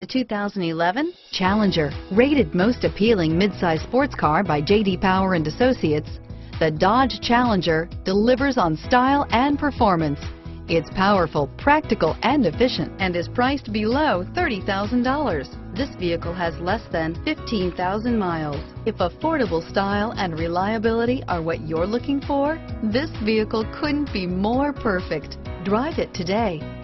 The 2011 Challenger, rated most appealing midsize sports car by J.D. Power and Associates, the Dodge Challenger delivers on style and performance. It's powerful, practical, and efficient, and is priced below $30,000. This vehicle has less than 15,000 miles. If affordable style and reliability are what you're looking for, this vehicle couldn't be more perfect. Drive it today.